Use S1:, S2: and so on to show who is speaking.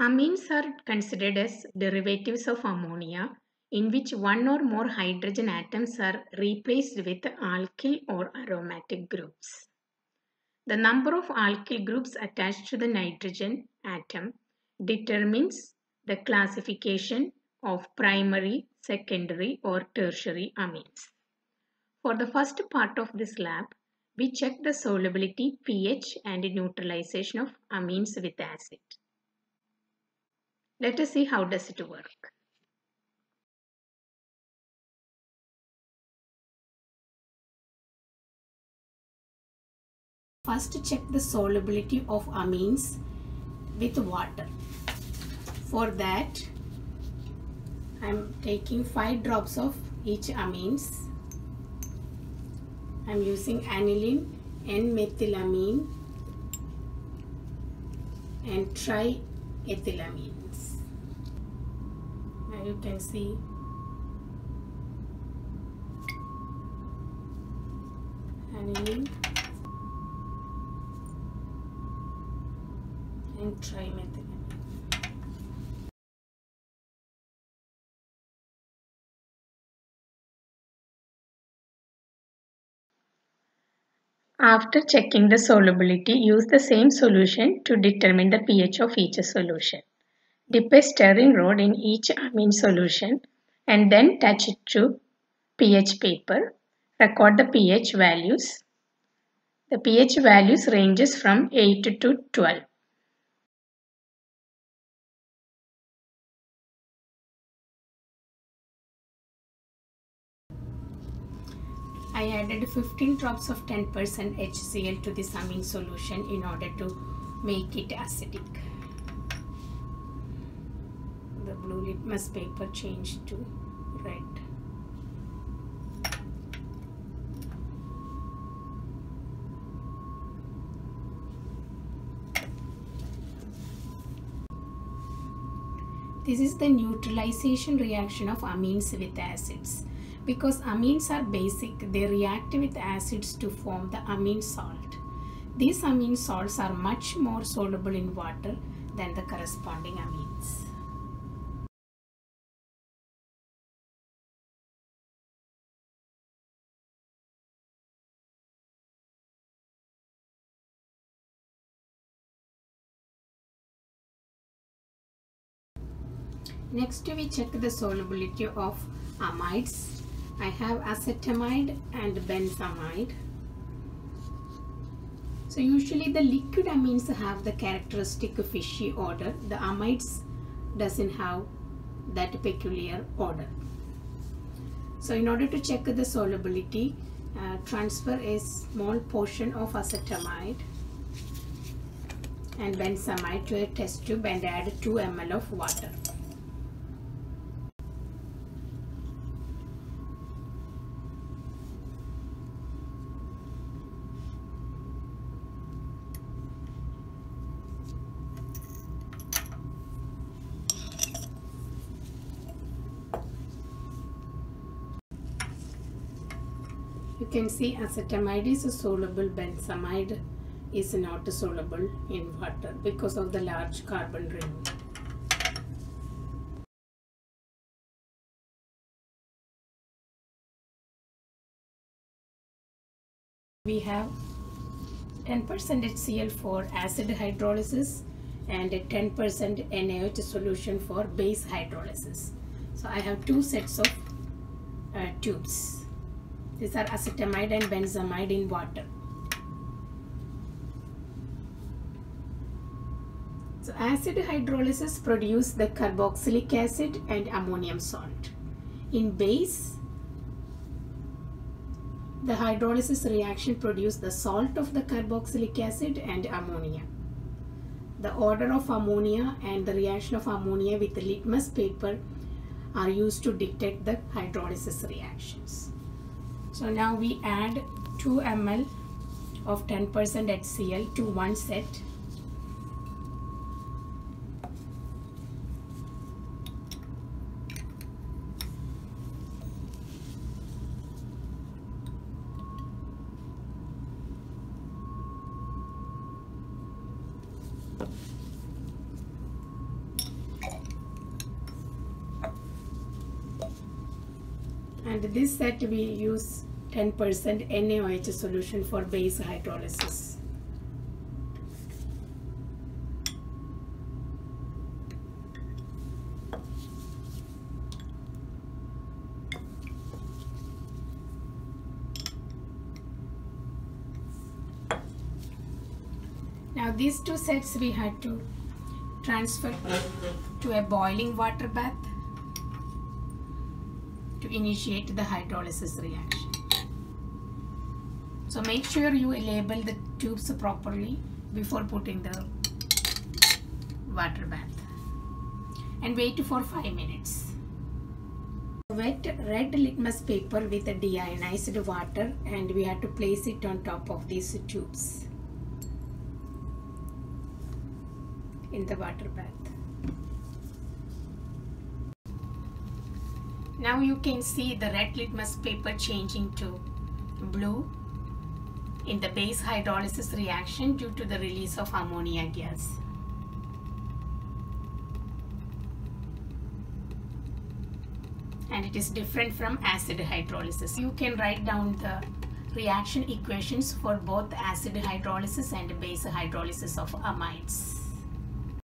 S1: Amines are considered as derivatives of ammonia in which one or more hydrogen atoms are replaced with alkyl or aromatic groups. The number of alkyl groups attached to the nitrogen atom determines the classification of primary, secondary or tertiary amines. For the first part of this lab, we check the solubility, pH and neutralization of amines with acid. Let us see how does it work. First check the solubility of amines with water. For that I am taking 5 drops of each amines. I am using aniline, N-methylamine and triethylamines. You can see aniline and trimethylamine. After checking the solubility, use the same solution to determine the pH of each solution. Dip a stirring rod in each amine solution and then touch it to pH paper. Record the pH values. The pH values ranges from 8 to 12. I added 15 drops of 10% HCl to this amine solution in order to make it acidic. The blue litmus paper changed to red. This is the neutralization reaction of amines with acids. Because amines are basic, they react with acids to form the amine salt. These amine salts are much more soluble in water than the corresponding amines. Next we check the solubility of amides. I have acetamide and benzamide. So usually the liquid amines have the characteristic fishy odor. The amides doesn't have that peculiar odor. So in order to check the solubility, uh, transfer a small portion of acetamide and benzamide to a test tube and add 2 ml of water. You can see acetamide is a soluble benzamide is not soluble in water because of the large carbon ring we have 10% HCl for acid hydrolysis and a 10% NaOH solution for base hydrolysis. So I have two sets of uh, tubes. These are acetamide and benzamide in water. So acid hydrolysis produce the carboxylic acid and ammonium salt. In base, the hydrolysis reaction produce the salt of the carboxylic acid and ammonia. The order of ammonia and the reaction of ammonia with litmus paper are used to detect the hydrolysis reactions. So now we add 2 ml of 10% HCl to one set. And this set we use 10% NaOH solution for base hydrolysis. Now these two sets we had to transfer to a boiling water bath to initiate the hydrolysis reaction. So make sure you label the tubes properly before putting the water bath and wait for 5 minutes. Wet red litmus paper with deionized water and we have to place it on top of these tubes in the water bath. Now you can see the red litmus paper changing to blue in the base hydrolysis reaction due to the release of ammonia gas. And it is different from acid hydrolysis. You can write down the reaction equations for both acid hydrolysis and base hydrolysis of amides.